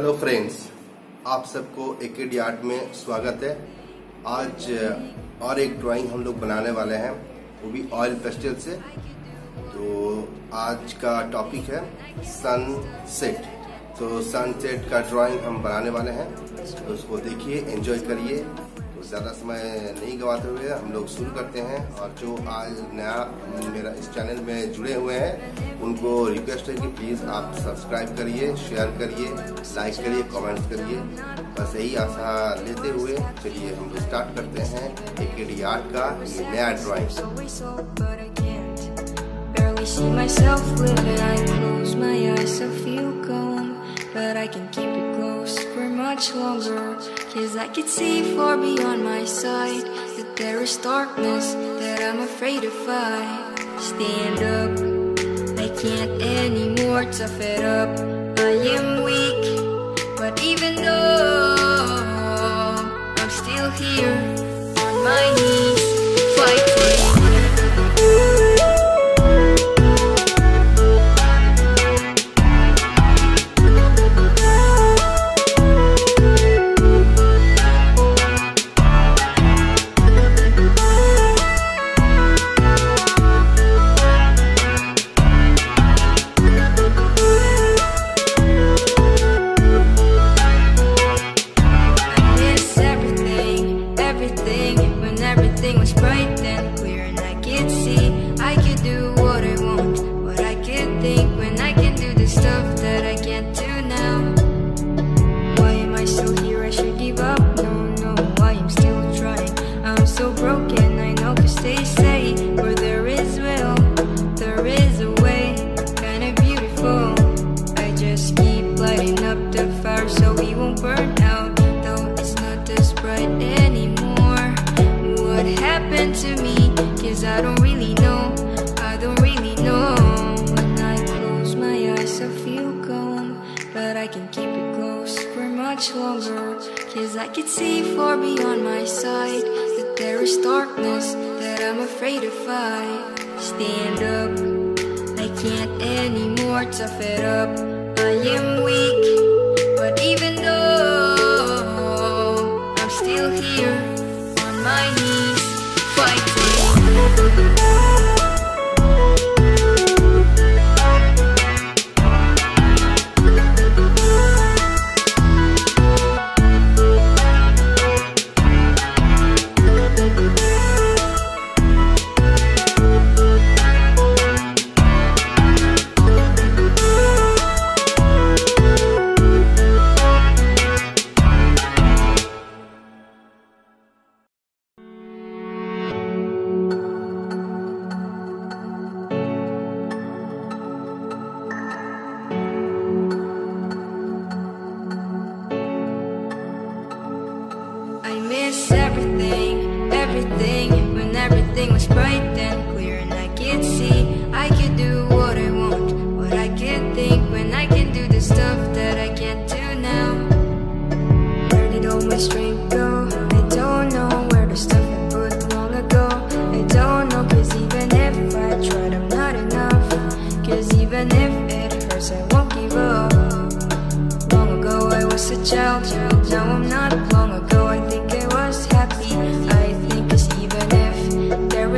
Hello friends आप सबको एक आर्ट में स्वागत है। आज और एक ड्राइंग हम लोग बनाने वाले हैं, वो भी ऑयल पेस्टल से। तो आज का टॉपिक है सनसेट तो सनसेट का ड्राइंग हम बनाने वाले हैं तो उसको देखिए एंजॉय करिए। तो ज़्यादा समय नहीं गवाते हुए हम लोग शुरू करते हैं और जो आज नया मेरा इस चैनल में जुड़े हुए हैं, उनको रिक्वेस्ट है कि प्लीज़ आप सब्सक्राइब करिए शेयर करिए लाइक करिए कमेंट्स करिए। बस यही आशा लेते हुए चलिए हम लोग स्टार्ट करते हैं ए आर्ट का ये नया drawing But I can keep it for much longer. Cause I can see far beyond my sight That there is darkness that I'm afraid to fight. Stand up, I can't anymore, tough it up. I am weak, but even though I'm still here to me? Cause I don't really know I don't really know When I close my eyes I feel calm But I can keep it close for much longer Cause I can see far beyond my sight That there is darkness that I'm afraid to fight Stand up I can't anymore, tough it up. I am weak, but even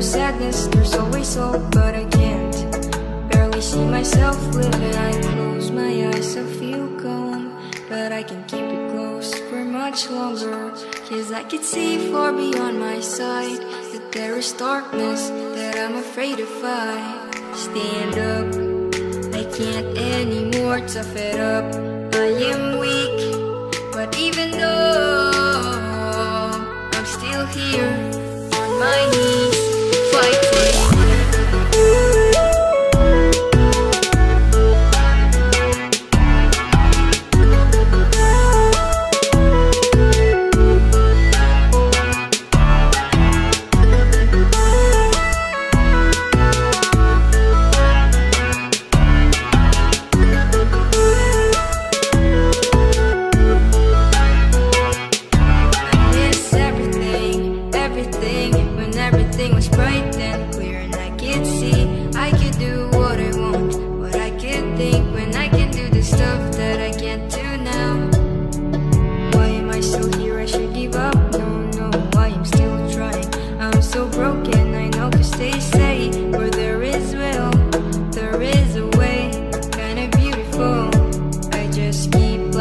sadness, there's always hope, but I can't barely see myself living. I close my eyes, I feel calm, but I can keep it close for much longer. Cause I can see far beyond my sight that there is darkness that I'm afraid to fight. Stand up. I can't anymore, tough it up. I am weak, but even though I'm still here on my knees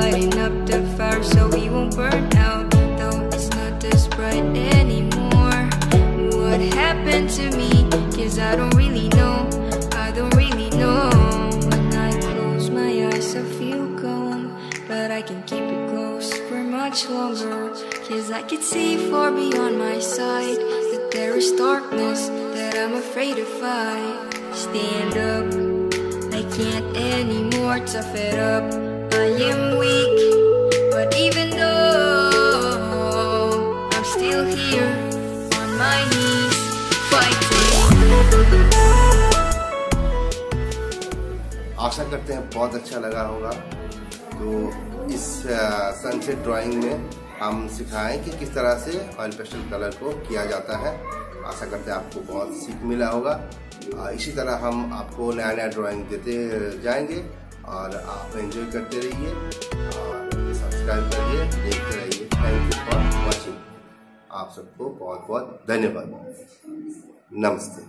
lighting up the fire so we won't burn out. Though it's not this bright anymore. What happened to me? Cause I don't really know. I don't really know. When I close my eyes I feel calm But I can keep it close for much longer. Cause I can see far beyond my sight That there is darkness that I'm afraid to fight. Stand up. I can't anymore, tough it up. Am weak, but even though I'm still here on my knees fighting. आशा करते हैं बहुत अच्छा लगा होगा। तो इस sunset drawing में हम सिखाएँ कि किस तरह से ऑयल पेस्टल कलर को किया जाता है। आशा करते हैं आपको बहुत सीख मिला होगा। इसी तरह हम आपको नया नया ड्राइंग देते जाएँगे। और आप एंजॉय करते रहिए और सब्सक्राइब करिए, देखते रहिए। थैंक यू फॉर वॉचिंग आप सबको बहुत बहुत धन्यवाद। नमस्ते।